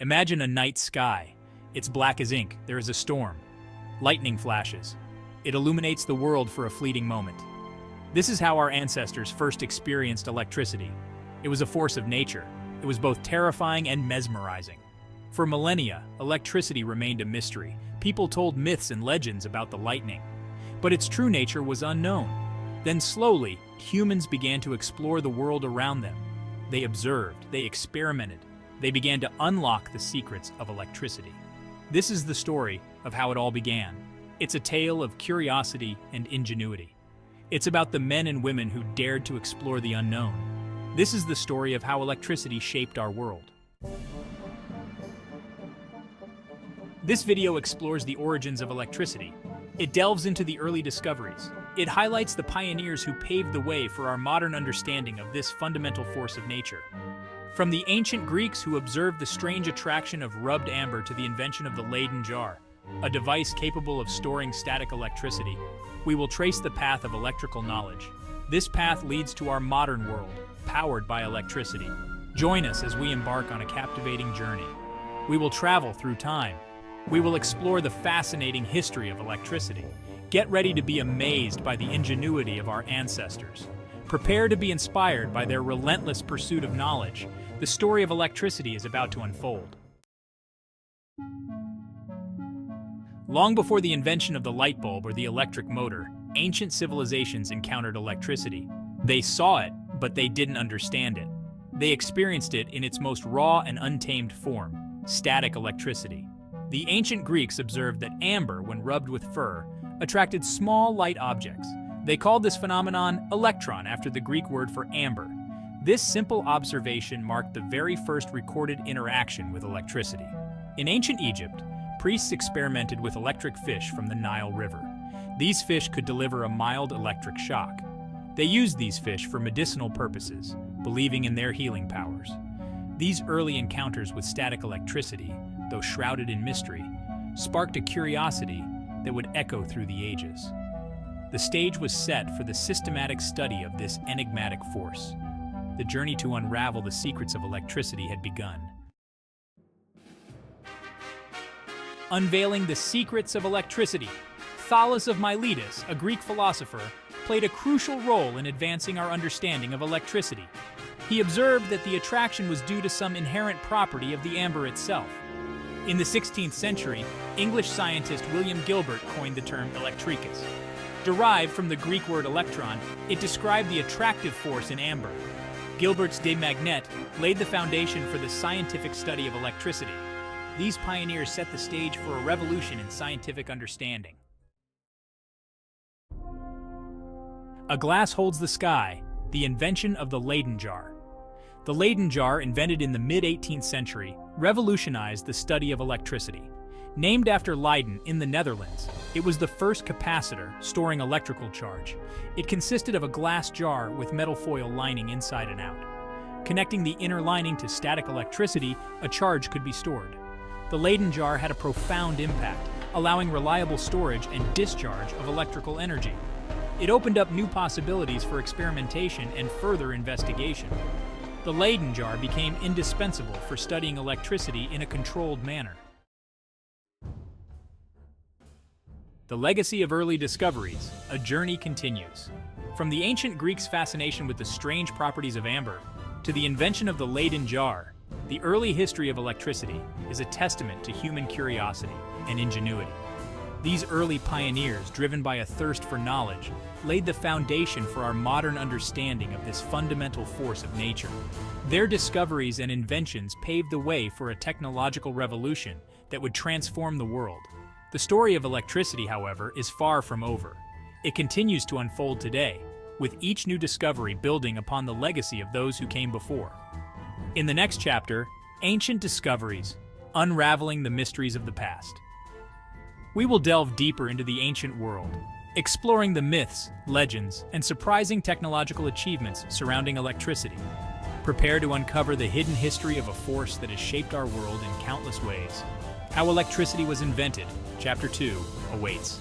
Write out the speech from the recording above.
Imagine a night sky. It's black as ink, there is a storm. Lightning flashes. It illuminates the world for a fleeting moment. This is how our ancestors first experienced electricity. It was a force of nature. It was both terrifying and mesmerizing. For millennia, electricity remained a mystery. People told myths and legends about the lightning. But its true nature was unknown. Then slowly, humans began to explore the world around them. They observed, they experimented, they began to unlock the secrets of electricity. This is the story of how it all began. It's a tale of curiosity and ingenuity. It's about the men and women who dared to explore the unknown. This is the story of how electricity shaped our world. This video explores the origins of electricity. It delves into the early discoveries. It highlights the pioneers who paved the way for our modern understanding of this fundamental force of nature. From the ancient Greeks who observed the strange attraction of rubbed amber to the invention of the Leyden jar, a device capable of storing static electricity, we will trace the path of electrical knowledge. This path leads to our modern world, powered by electricity. Join us as we embark on a captivating journey. We will travel through time. We will explore the fascinating history of electricity. Get ready to be amazed by the ingenuity of our ancestors. Prepare to be inspired by their relentless pursuit of knowledge the story of electricity is about to unfold. Long before the invention of the light bulb or the electric motor, ancient civilizations encountered electricity. They saw it, but they didn't understand it. They experienced it in its most raw and untamed form, static electricity. The ancient Greeks observed that amber, when rubbed with fur, attracted small light objects. They called this phenomenon electron after the Greek word for amber, this simple observation marked the very first recorded interaction with electricity. In ancient Egypt, priests experimented with electric fish from the Nile River. These fish could deliver a mild electric shock. They used these fish for medicinal purposes, believing in their healing powers. These early encounters with static electricity, though shrouded in mystery, sparked a curiosity that would echo through the ages. The stage was set for the systematic study of this enigmatic force. The journey to unravel the secrets of electricity had begun. Unveiling the secrets of electricity, Thales of Miletus, a Greek philosopher, played a crucial role in advancing our understanding of electricity. He observed that the attraction was due to some inherent property of the amber itself. In the 16th century, English scientist William Gilbert coined the term electricus. Derived from the Greek word electron, it described the attractive force in amber, Gilbert's De Magnete laid the foundation for the scientific study of electricity. These pioneers set the stage for a revolution in scientific understanding. A glass holds the sky, the invention of the Leyden jar. The Leyden jar, invented in the mid-18th century, revolutionized the study of electricity. Named after Leiden in the Netherlands, it was the first capacitor storing electrical charge. It consisted of a glass jar with metal foil lining inside and out. Connecting the inner lining to static electricity, a charge could be stored. The Leyden jar had a profound impact, allowing reliable storage and discharge of electrical energy. It opened up new possibilities for experimentation and further investigation. The Leyden jar became indispensable for studying electricity in a controlled manner. The legacy of early discoveries, a journey continues. From the ancient Greeks' fascination with the strange properties of amber to the invention of the Leyden jar, the early history of electricity is a testament to human curiosity and ingenuity. These early pioneers, driven by a thirst for knowledge, laid the foundation for our modern understanding of this fundamental force of nature. Their discoveries and inventions paved the way for a technological revolution that would transform the world. The story of electricity, however, is far from over. It continues to unfold today, with each new discovery building upon the legacy of those who came before. In the next chapter, Ancient Discoveries, Unraveling the Mysteries of the Past. We will delve deeper into the ancient world, exploring the myths, legends, and surprising technological achievements surrounding electricity. Prepare to uncover the hidden history of a force that has shaped our world in countless ways. How Electricity Was Invented, Chapter 2, awaits.